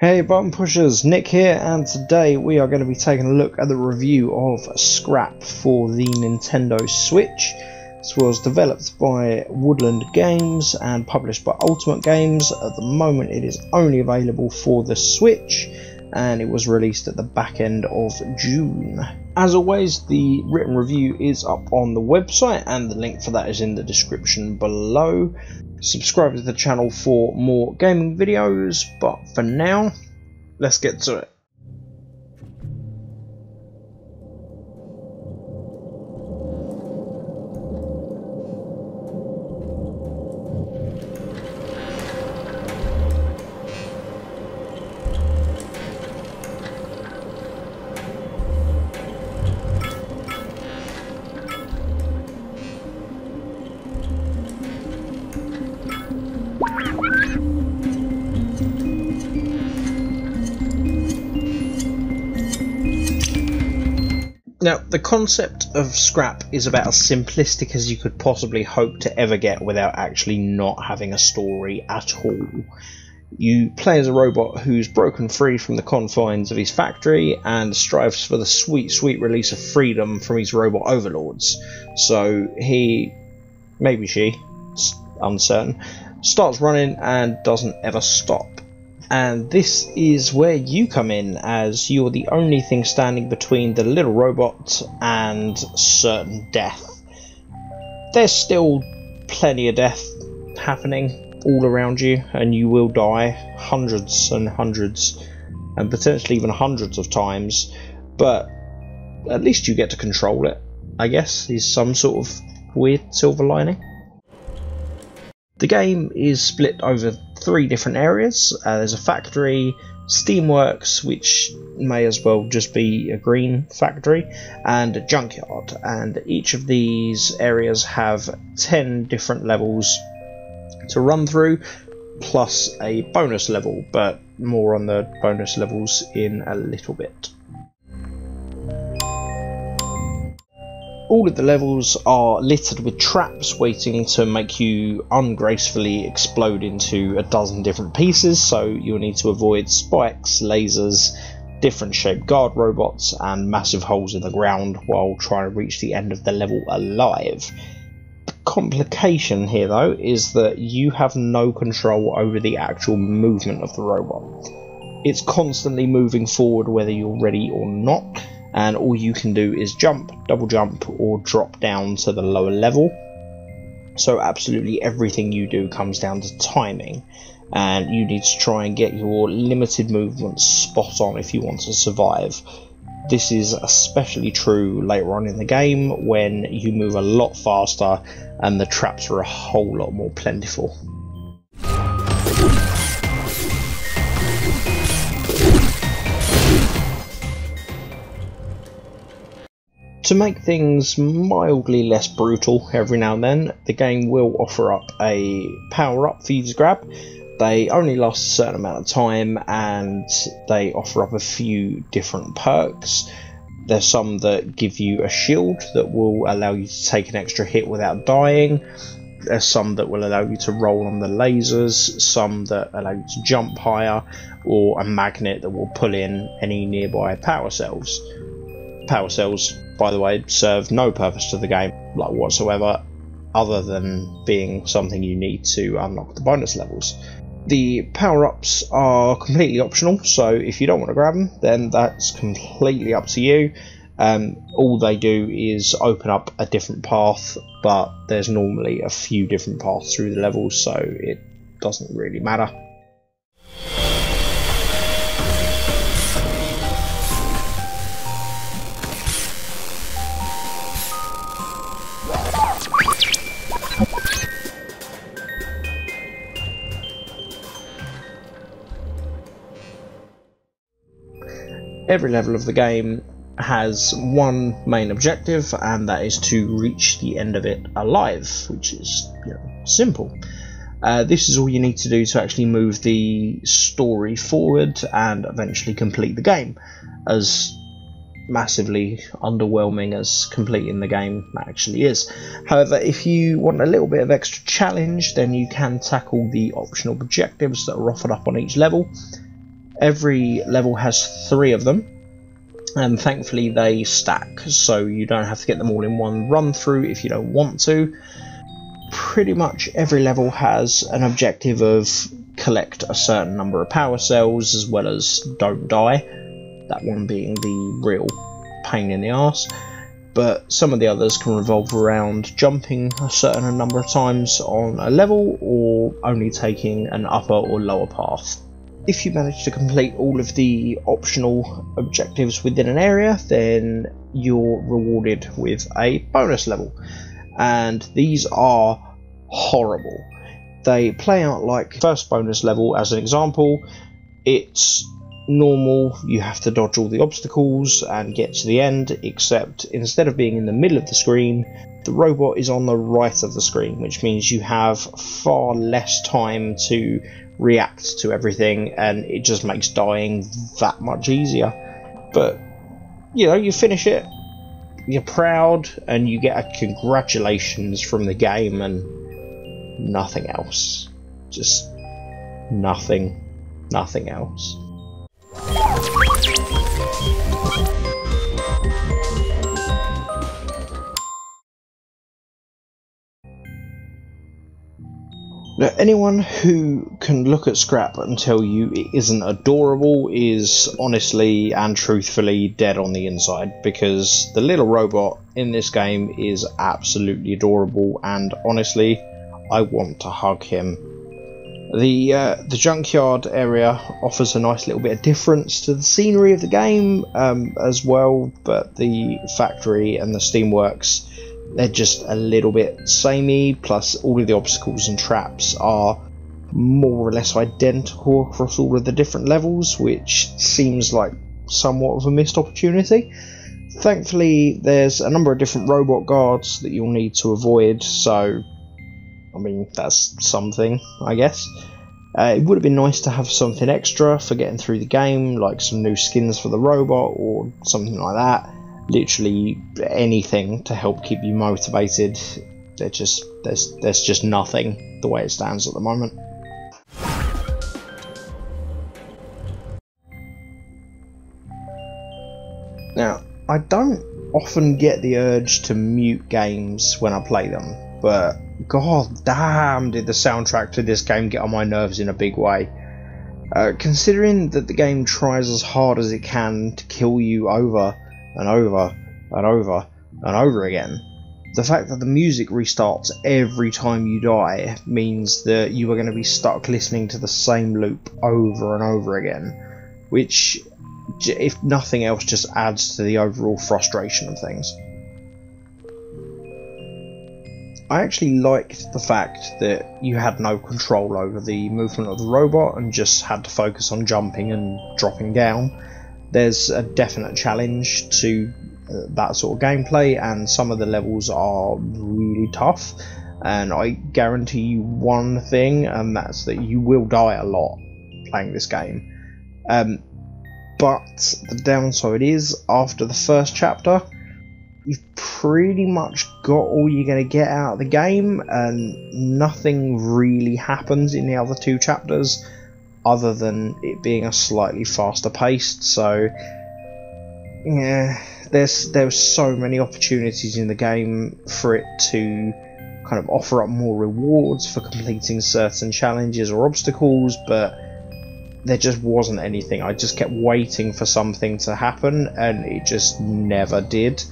Hey button pushers, Nick here and today we are going to be taking a look at the review of Scrap for the Nintendo Switch. This was developed by Woodland Games and published by Ultimate Games. At the moment it is only available for the Switch and it was released at the back end of June. As always, the written review is up on the website and the link for that is in the description below. Subscribe to the channel for more gaming videos, but for now, let's get to it. Now, the concept of scrap is about as simplistic as you could possibly hope to ever get without actually not having a story at all. You play as a robot who's broken free from the confines of his factory and strives for the sweet, sweet release of freedom from his robot overlords. So he, maybe she, uncertain, starts running and doesn't ever stop and this is where you come in as you're the only thing standing between the little robot and certain death. There's still plenty of death happening all around you, and you will die hundreds and hundreds, and potentially even hundreds of times, but at least you get to control it, I guess, is some sort of weird silver lining. The game is split over three different areas. Uh, there's a factory, Steamworks, which may as well just be a green factory, and a junkyard. And each of these areas have 10 different levels to run through, plus a bonus level, but more on the bonus levels in a little bit. All of the levels are littered with traps waiting to make you ungracefully explode into a dozen different pieces, so you'll need to avoid spikes, lasers, different shaped guard robots, and massive holes in the ground while trying to reach the end of the level alive. The complication here, though, is that you have no control over the actual movement of the robot. It's constantly moving forward whether you're ready or not and all you can do is jump, double jump, or drop down to the lower level. So, absolutely everything you do comes down to timing, and you need to try and get your limited movement spot on if you want to survive. This is especially true later on in the game when you move a lot faster and the traps are a whole lot more plentiful. To make things mildly less brutal every now and then, the game will offer up a power up for you to grab. They only last a certain amount of time and they offer up a few different perks. There's some that give you a shield that will allow you to take an extra hit without dying. There's some that will allow you to roll on the lasers, some that allow you to jump higher, or a magnet that will pull in any nearby power cells. Power cells by the way, serve no purpose to the game like whatsoever, other than being something you need to unlock the bonus levels. The power ups are completely optional, so if you don't want to grab them, then that's completely up to you. Um, all they do is open up a different path, but there's normally a few different paths through the levels, so it doesn't really matter. Every level of the game has one main objective, and that is to reach the end of it alive, which is you know, simple. Uh, this is all you need to do to actually move the story forward and eventually complete the game, as massively underwhelming as completing the game actually is. However, if you want a little bit of extra challenge, then you can tackle the optional objectives that are offered up on each level Every level has three of them, and thankfully they stack, so you don't have to get them all in one run through if you don't want to. Pretty much every level has an objective of collect a certain number of power cells as well as don't die, that one being the real pain in the ass. But some of the others can revolve around jumping a certain number of times on a level or only taking an upper or lower path. If you manage to complete all of the optional objectives within an area, then you're rewarded with a bonus level. And these are horrible. They play out like first bonus level as an example. It's normal, you have to dodge all the obstacles and get to the end, except instead of being in the middle of the screen, the robot is on the right of the screen, which means you have far less time to react to everything and it just makes dying that much easier. But, you know, you finish it, you're proud, and you get a congratulations from the game and nothing else. Just nothing, nothing else. Now, anyone who can look at Scrap and tell you it isn't adorable is honestly and truthfully dead on the inside because the little robot in this game is absolutely adorable and honestly, I want to hug him. The uh, the junkyard area offers a nice little bit of difference to the scenery of the game um, as well, but the factory and the steamworks they're just a little bit samey, plus all of the obstacles and traps are more or less identical across all of the different levels, which seems like somewhat of a missed opportunity. Thankfully, there's a number of different robot guards that you'll need to avoid, so I mean, that's something, I guess. Uh, it would have been nice to have something extra for getting through the game, like some new skins for the robot or something like that literally anything to help keep you motivated. There just there's there's just nothing the way it stands at the moment. Now, I don't often get the urge to mute games when I play them, but god damn did the soundtrack to this game get on my nerves in a big way. Uh, considering that the game tries as hard as it can to kill you over and over and over and over again. The fact that the music restarts every time you die means that you are going to be stuck listening to the same loop over and over again, which, if nothing else, just adds to the overall frustration of things. I actually liked the fact that you had no control over the movement of the robot and just had to focus on jumping and dropping down there's a definite challenge to uh, that sort of gameplay, and some of the levels are really tough. And I guarantee you one thing, and that's that you will die a lot playing this game. Um, but the downside is, after the first chapter, you've pretty much got all you're going to get out of the game, and nothing really happens in the other two chapters other than it being a slightly faster paced. So yeah, there's there's so many opportunities in the game for it to kind of offer up more rewards for completing certain challenges or obstacles, but there just wasn't anything. I just kept waiting for something to happen, and it just never did,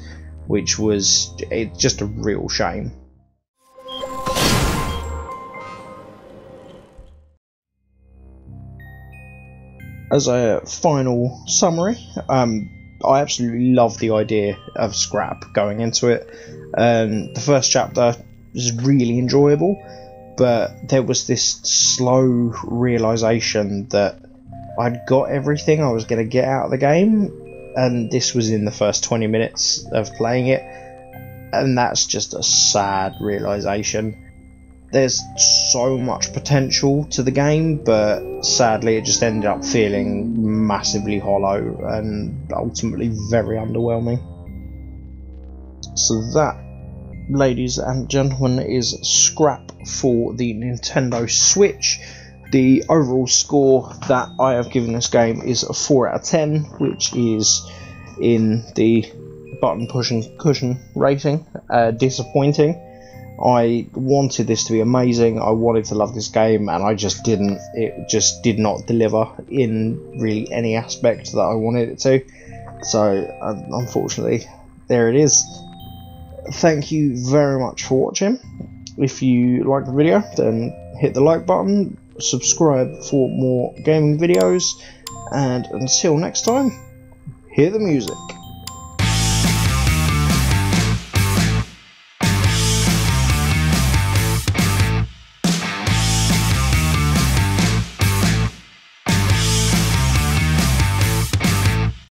which was just a real shame. as a final summary, um, I absolutely love the idea of Scrap going into it. Um, the first chapter was really enjoyable, but there was this slow realization that I'd got everything I was going to get out of the game, and this was in the first 20 minutes of playing it, and that's just a sad realization there's so much potential to the game, but sadly it just ended up feeling massively hollow and ultimately very underwhelming. So that, ladies and gentlemen, is Scrap for the Nintendo Switch. The overall score that I have given this game is a 4 out of 10, which is in the button pushing cushion rating. Uh, disappointing. I wanted this to be amazing. I wanted to love this game, and I just didn't. It just did not deliver in really any aspect that I wanted it to. So, unfortunately, there it is. Thank you very much for watching. If you like the video, then hit the like button, subscribe for more gaming videos, and until next time, hear the music.